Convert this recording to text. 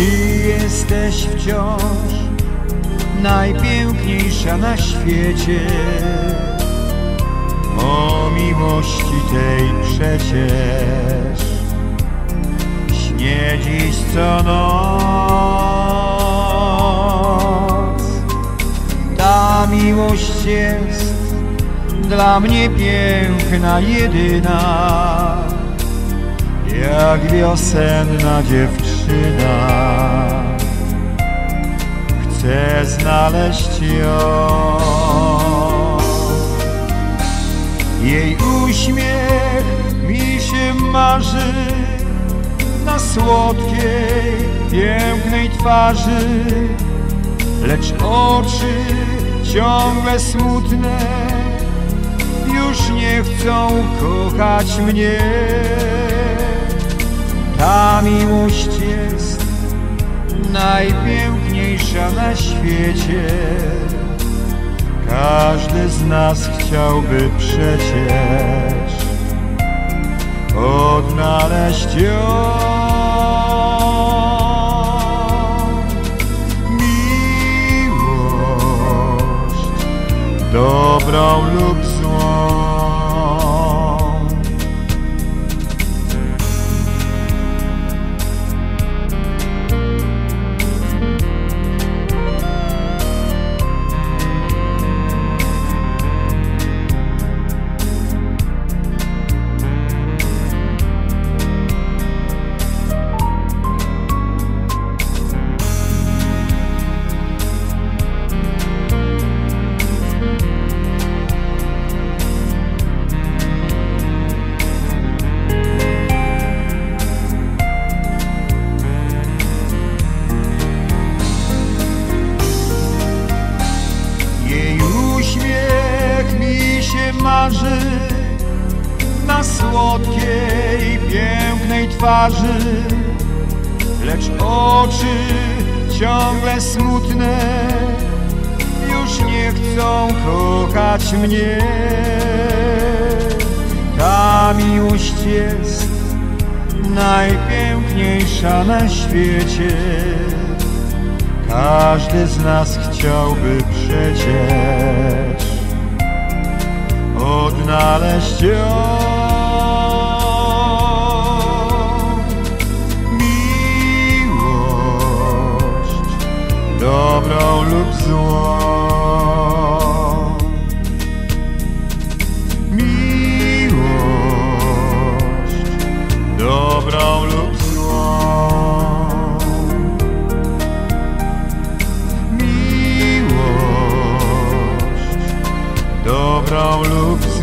Ty jesteś wciąż najpiękniejsza na świecie. O miłości tej przecież śnie dziś co noc. Ta miłość jest dla mnie piękna, jedyna, jak wiosenna dziewczyna. Chcę znaleźć ją. Jej uśmiech mi się marzy na słodkiej, pięknej twarzy, lecz oczy ciągle smutne już nie chcą kochać mnie. Ta miłość jest najpiękniejsza na świecie. Każdy z nas chciałby przecież odnaleźć ją. Miłość, dobrą lub złą. Słodkiej, pięknej twarzy, lecz oczy ciągle smutne już nie chcą kochać mnie. Ta miłość jest najpiękniejsza na świecie. Każdy z nas chciałby przecież odnaleźć ją. zło Miłość. Dobrą lub złą Miłość. Dobrą lub złą